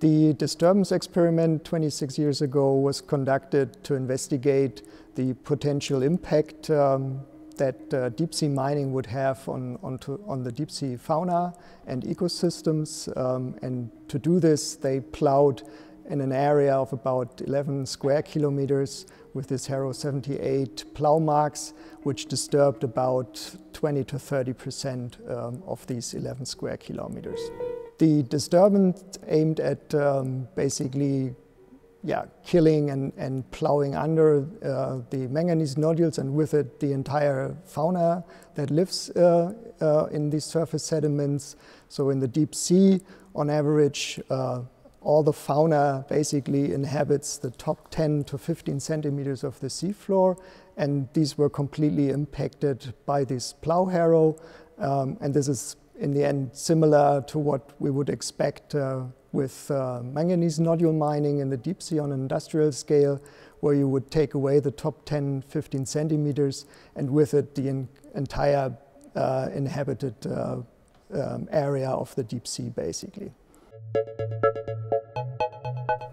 The disturbance experiment 26 years ago was conducted to investigate the potential impact um, that uh, deep sea mining would have on, onto, on the deep sea fauna and ecosystems. Um, and to do this, they plowed in an area of about 11 square kilometers with this Harrow 78 plow marks, which disturbed about 20 to 30 percent um, of these 11 square kilometers. The disturbance aimed at um, basically yeah, killing and, and plowing under uh, the manganese nodules and with it the entire fauna that lives uh, uh, in these surface sediments. So in the deep sea, on average, uh, all the fauna basically inhabits the top 10 to 15 centimeters of the seafloor, and these were completely impacted by this plow harrow. Um, and this is in the end similar to what we would expect uh, with uh, manganese nodule mining in the deep sea on an industrial scale, where you would take away the top 10, 15 centimeters, and with it the entire uh, inhabited uh, um, area of the deep sea, basically.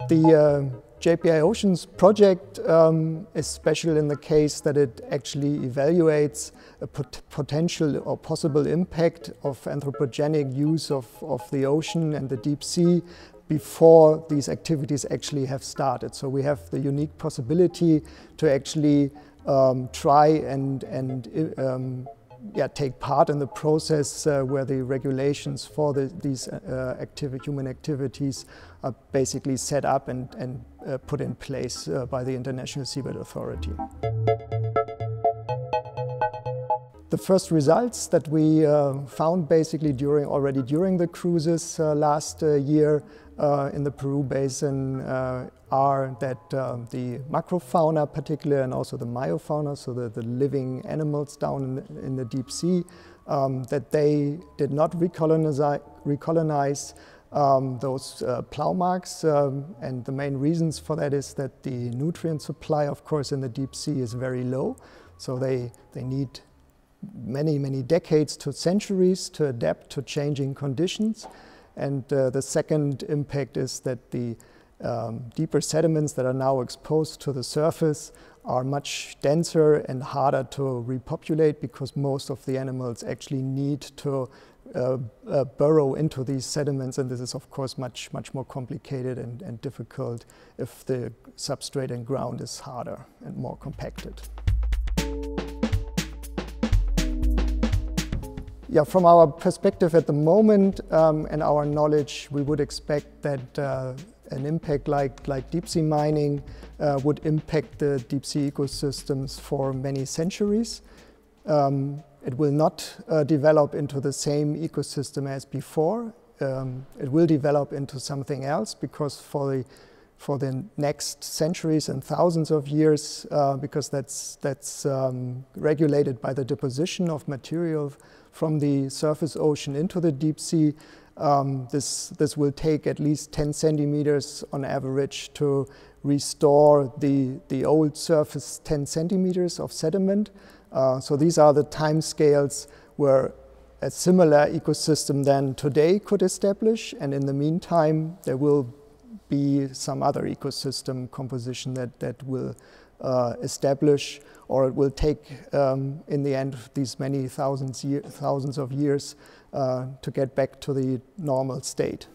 The uh, JPI Oceans project um, is special in the case that it actually evaluates a pot potential or possible impact of anthropogenic use of, of the ocean and the deep sea before these activities actually have started. So we have the unique possibility to actually um, try and, and um, yeah, take part in the process uh, where the regulations for the, these uh, human activities are basically set up and, and uh, put in place uh, by the International Seabed Authority. The first results that we uh, found basically during already during the cruises uh, last year in the Peru Basin are that um, the macrofauna particularly and also the meiofauna, so the, the living animals down in the, in the deep sea, um, that they did not recolonize, recolonize um, those uh, plow marks. Um, and the main reasons for that is that the nutrient supply, of course, in the deep sea is very low. So they, they need many, many decades to centuries to adapt to changing conditions. And uh, the second impact is that the um, deeper sediments that are now exposed to the surface are much denser and harder to repopulate because most of the animals actually need to uh, uh, burrow into these sediments and this is of course much much more complicated and, and difficult if the substrate and ground is harder and more compacted. Yeah, from our perspective at the moment um, and our knowledge, we would expect that uh, an impact like, like deep sea mining uh, would impact the deep sea ecosystems for many centuries. Um, it will not uh, develop into the same ecosystem as before. Um, it will develop into something else because for the for the next centuries and thousands of years, uh, because that's that's um, regulated by the deposition of material from the surface ocean into the deep sea. Um, this, this will take at least 10 centimeters on average to restore the, the old surface 10 centimeters of sediment. Uh, so these are the time scales where a similar ecosystem than today could establish. And in the meantime, there will be some other ecosystem composition that, that will uh, establish or it will take um, in the end these many thousands, year, thousands of years uh, to get back to the normal state.